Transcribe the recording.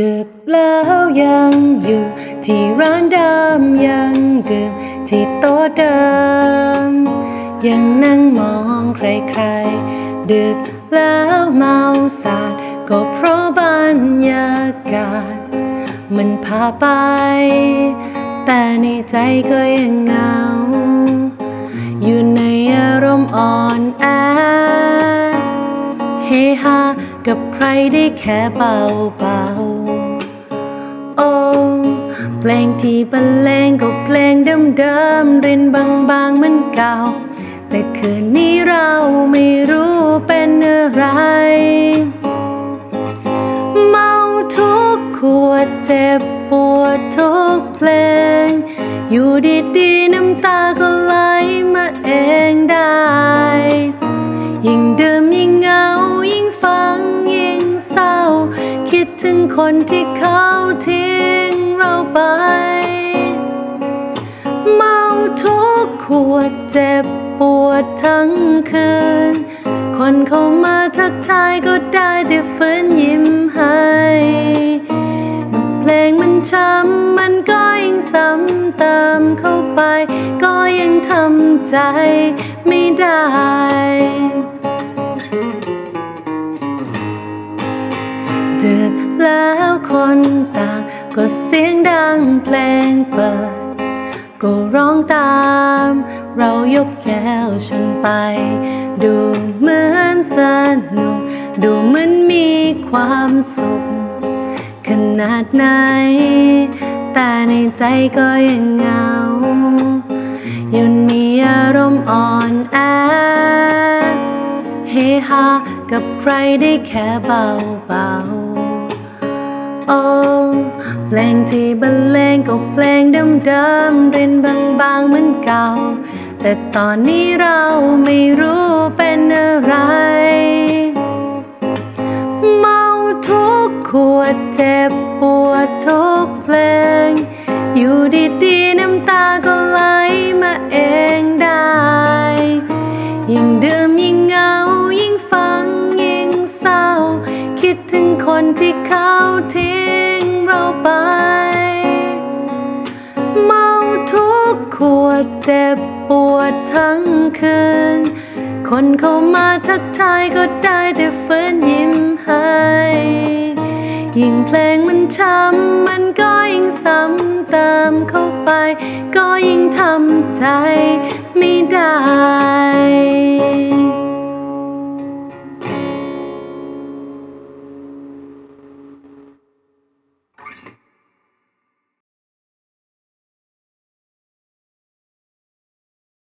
ดึกแล้วยังอยู่ที่ร้านเดิมยังดื่มที่โต๊ะเดิม ยังนั่งมองใครๆ ดึกแล้วเมาสาดก็เพราะบรรยากาศ มันพาไป แต่ในใจก็ยังเหงา อยู่ในอารมณ์อ่อนแอเฮฮากับใครได้แค่เบาเบาๆ เพลงที่บรรเลงก็เพลงเดิมๆรินบางๆเหมันเก่า แต่คืนนี้เราไม่รู้เป็นอะไร เมาทุกขวดเจ็บปวดทุกเพลง อยู่ดีๆน้ำตาก็ไหลมาเองได้ ยิ่งดื่มยิ่งเหงายิ่งฟังยิ่งเศร้า คิดถึงคนที่เขาทิ้ ขวดเจ็บปวดทั้งคืน คนเข้ามาทักทายก็ได้แต่ฝืนยิ้มให้เพลงมันช้ำมันก็ยิ่งซ้ำเติมเข้าไป ก็ยังทำใจไม่ได้ดึกแล้วคนต่างก็เสียงดังเพลงเปิด ก็ร้องตาม เรายกแก้วชนไป ดูเหมือนสนุก ดูเหมือนมีความสุข ขนาดไหน แต่ในใจก็ยังเหงายู่ในอารมณ์อ่อนแอ เฮฮากับใครได้แค่เบาเบาๆ อ้เพลงที่บรรเลงก็เพลงเดิมๆรินบางๆเหมือนเก่า แต่ตอนนี้เราไม่รู้เป็นอะไร เมาทุกขวดเจ็บปวดทุกเพลง อยู่ดีๆน้ำตา เจ็บปวดทั้งคืน คนเข้ามาทักทายก็ได้แต่ฝืนยิ้มให้ยิ่งเพลงมันช้ำมันก็ยิ่งซ้ำเติมเข้าไป ก็ยิ่งทำใจไม่ได้